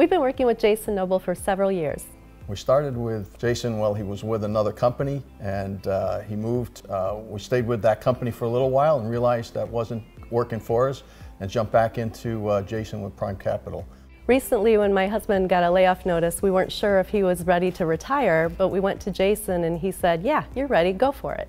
We've been working with Jason Noble for several years. We started with Jason while he was with another company and uh, he moved. Uh, we stayed with that company for a little while and realized that wasn't working for us and jumped back into uh, Jason with Prime Capital. Recently, when my husband got a layoff notice, we weren't sure if he was ready to retire, but we went to Jason and he said, Yeah, you're ready, go for it.